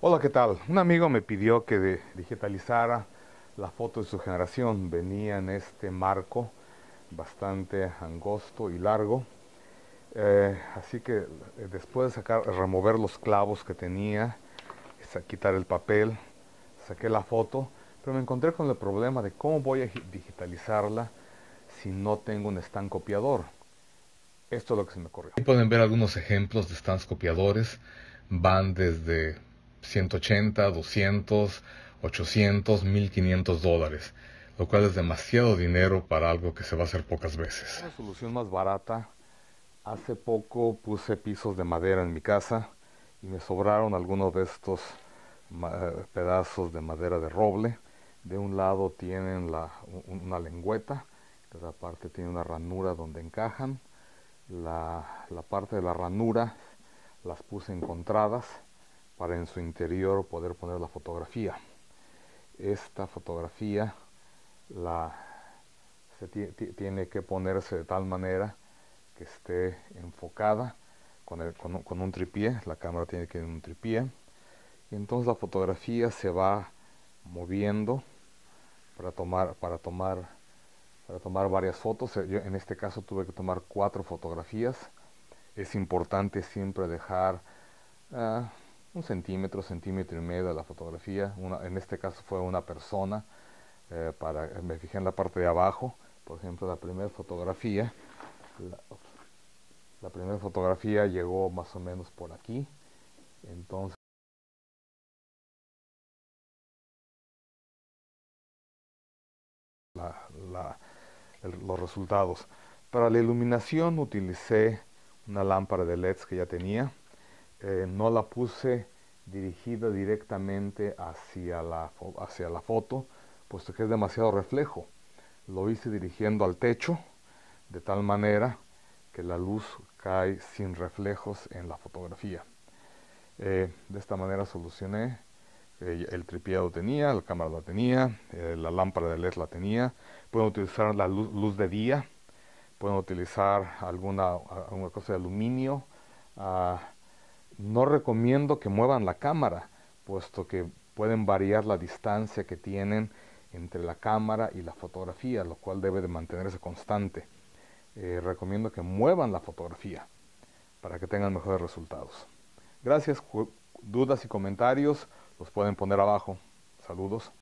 Hola, ¿qué tal? Un amigo me pidió que digitalizara la foto de su generación. Venía en este marco bastante angosto y largo. Eh, así que eh, después de sacar, remover los clavos que tenía, quitar el papel, saqué la foto, pero me encontré con el problema de cómo voy a gi- digitalizarla si no tengo un stand copiador. Esto es lo que se me ocurrió. Pueden ver algunos ejemplos de stands copiadores. Van desde 180, 200, 800, 1500 dólares, lo cual es demasiado dinero para algo que se va a hacer pocas veces. Una solución más barata. Hace poco puse pisos de madera en mi casa y me sobraron algunos de estos pedazos de madera de roble. De un lado tienen una lengüeta, otra parte tiene una ranura donde encajan. La parte de la ranura las puse encontradas para en su interior poder poner la fotografía. Esta fotografía la, se ti- ti- tiene que ponerse de tal manera que esté enfocada con, con un tripié, la cámara tiene que ir en un tripié, y entonces la fotografía se va moviendo para tomar, para tomar, para tomar varias fotos. Eh, Yo en este caso tuve que tomar cuatro fotografías. Es importante siempre dejar ah, un centímetro, centímetro y medio de la fotografía. Una- en este caso fue una persona. eh, para, me fijé en la parte de abajo, por ejemplo, la primera fotografía. La, primera fotografía llegó más o menos por aquí. Entonces, los resultados. Para la iluminación utilicé una lámpara de LEDs que ya tenía. Eh, no la puse dirigida directamente hacia la, hacia la foto, puesto que es demasiado reflejo. Lo hice dirigiendo al techo, de tal manera que la luz cae sin reflejos en la fotografía. Eh, de esta manera solucioné. eh, el tripié tenía, la cámara la tenía, la lámpara de LED la tenía. Pueden utilizar la luz, luz de día, pueden utilizar alguna, alguna cosa de aluminio. ah, no recomiendo que muevan la cámara, puesto que pueden variar la distancia que tienen entre la cámara y la fotografía, lo cual debe de mantenerse constante. Eh, recomiendo que muevan la fotografía para que tengan mejores resultados. Gracias. Dudas y comentarios los pueden poner abajo. Saludos.